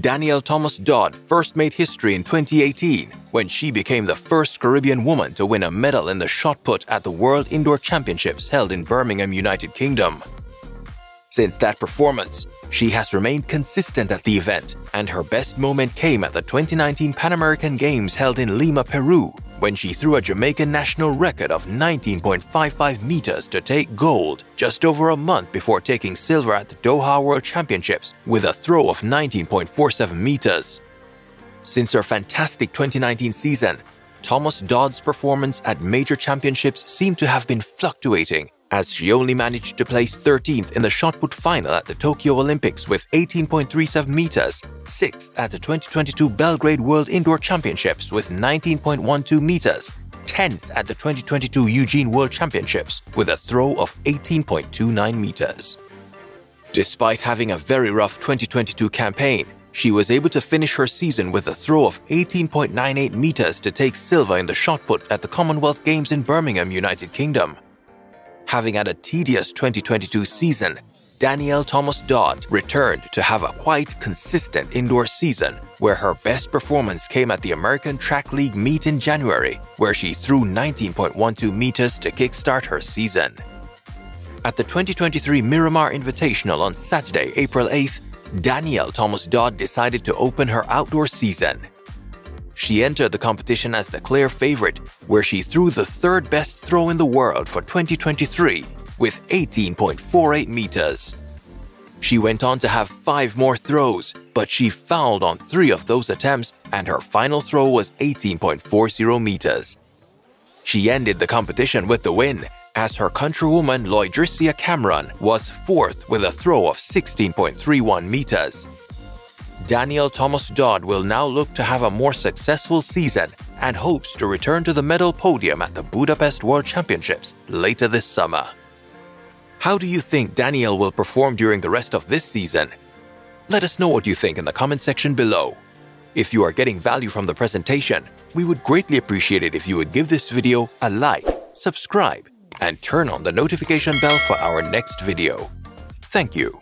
Danniel Thomas Dodd first made history in 2018 when she became the first Caribbean woman to win a medal in the shot put at the World Indoor Championships held in Birmingham, United Kingdom. Since that performance, she has remained consistent at the event, and her best moment came at the 2019 Pan American Games held in Lima, Peru, when she threw a Jamaican national record of 19.55 meters to take gold just over a month before taking silver at the Doha World Championships with a throw of 19.47 meters. Since her fantastic 2019 season, Thomas Dodd's performance at major championships seemed to have been fluctuating as she only managed to place 13th in the shot put final at the Tokyo Olympics with 18.37 meters, 6th at the 2022 Belgrade World Indoor Championships with 19.12 meters, 10th at the 2022 Eugene World Championships with a throw of 18.29 meters. Despite having a very rough 2022 campaign, she was able to finish her season with a throw of 18.98 meters to take silver in the shot put at the Commonwealth Games in Birmingham, United Kingdom. Having had a tedious 2022 season, Danniel Thomas Dodd returned to have a quite consistent indoor season where her best performance came at the American Track League meet in January, where she threw 19.12 meters to kickstart her season. At the 2023 Miramar Invitational on Saturday, April 8th, Danniel Thomas Dodd decided to open her outdoor season. She entered the competition as the clear favorite, where she threw the third best throw in the world for 2023 with 18.48 meters. She went on to have five more throws, but she fouled on three of those attempts and her final throw was 18.40 meters. She ended the competition with the win, as her countrywoman Lloydricia Cameron was fourth with a throw of 16.31 meters. Danniel Thomas Dodd will now look to have a more successful season and hopes to return to the medal podium at the Budapest World Championships later this summer. How do you think Danniel will perform during the rest of this season? Let us know what you think in the comment section below. If you are getting value from the presentation, we would greatly appreciate it if you would give this video a like, subscribe, and turn on the notification bell for our next video. Thank you.